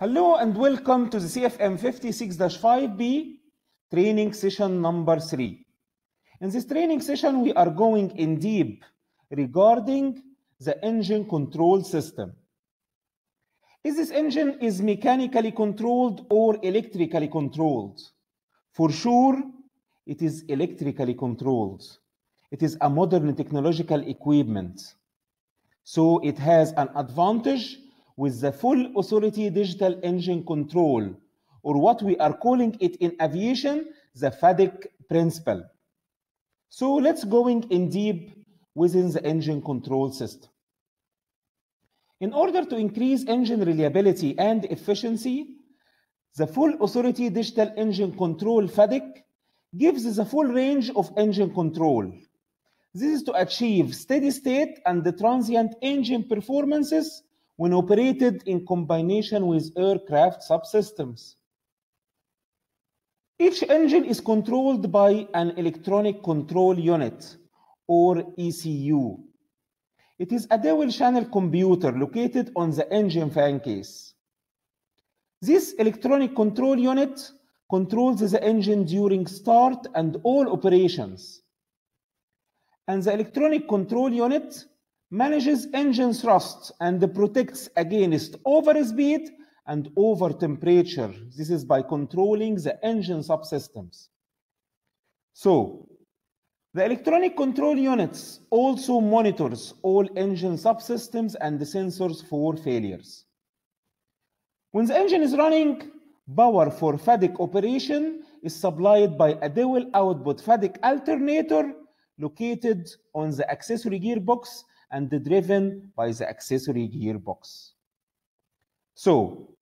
Hello and welcome to the CFM 56-5B training session number 3. In this training session, we are going in deep regarding the engine control system. Is this engine is mechanically controlled or electrically controlled? For sure, it is electrically controlled. It is a modern technological equipment. So it has an advantage with the full authority digital engine control, or what we are calling it in aviation, the FADEC principle. So let's going in deep within the engine control system. In order to increase engine reliability and efficiency, the full authority digital engine control FADEC gives the full range of engine control. This is to achieve steady state and the transient engine performances when operated in combination with aircraft subsystems. Each engine is controlled by an electronic control unit or ECU. It is a dual channel computer located on the engine fan case. This electronic control unit controls the engine during start and all operations. And the electronic control unit manages engine thrust and protects against overspeed and over temperature. This is by controlling the engine subsystems. So, the electronic control units also monitors all engine subsystems and the sensors for failures. When the engine is running, power for FADEC operation is supplied by a dual output FADEC alternator located on the accessory gearbox and driven by the accessory gearbox. So,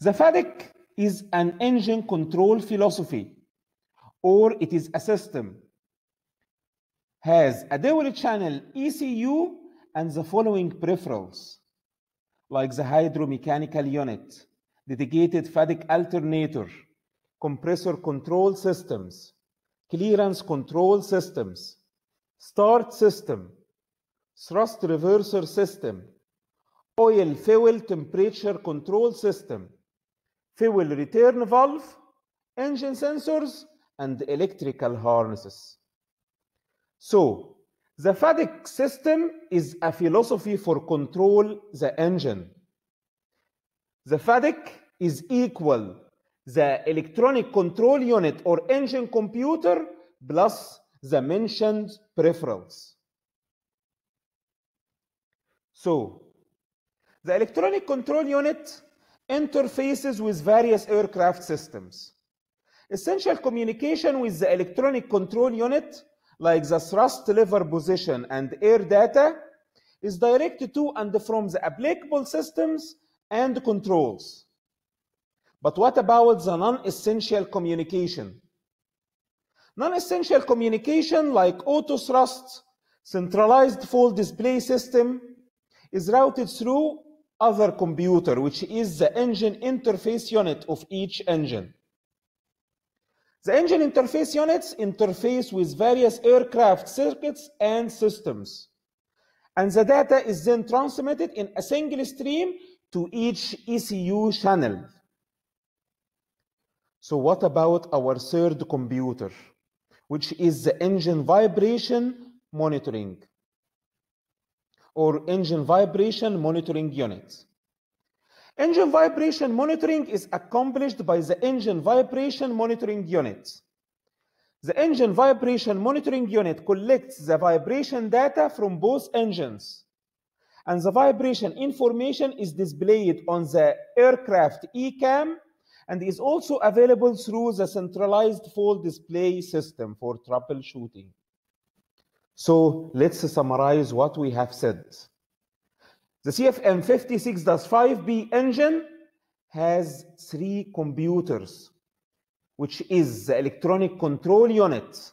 the FADEC is an engine control philosophy, or it is a system, has a dual channel ECU and the following peripherals, like the hydromechanical unit, dedicated FADEC alternator, compressor control systems, clearance control systems, start system, thrust reverser system, oil fuel temperature control system, fuel return valve, engine sensors, and electrical harnesses. So, the FADEC system is a philosophy for control the engine. The FADEC is equal the electronic control unit or engine computer plus the mentioned peripherals. So, the electronic control unit interfaces with various aircraft systems. Essential communication with the electronic control unit, like the thrust lever position and air data, is directed to and from the applicable systems and controls. But what about the non-essential communication? Non-essential communication like auto thrust, centralized fault display system, is routed through other computer, which is the engine interface unit of each engine. The engine interface units interface with various aircraft circuits and systems. And the data is then transmitted in a single stream to each ECU channel. So what about our third computer, which is the engine vibration monitoring or engine vibration monitoring unit. Engine vibration monitoring is accomplished by the engine vibration monitoring unit. The engine vibration monitoring unit collects the vibration data from both engines. And the vibration information is displayed on the aircraft ECAM and is also available through the centralized fault display system for troubleshooting. So let's summarize what we have said. The CFM 56-5B engine has three computers, which is the electronic control unit,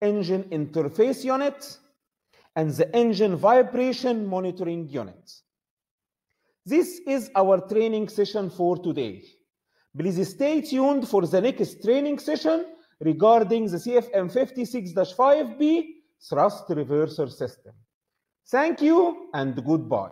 engine interface unit, and the engine vibration monitoring unit. This is our training session for today. Please stay tuned for the next training session regarding the CFM 56-5B thrust reverser system. Thank you and goodbye.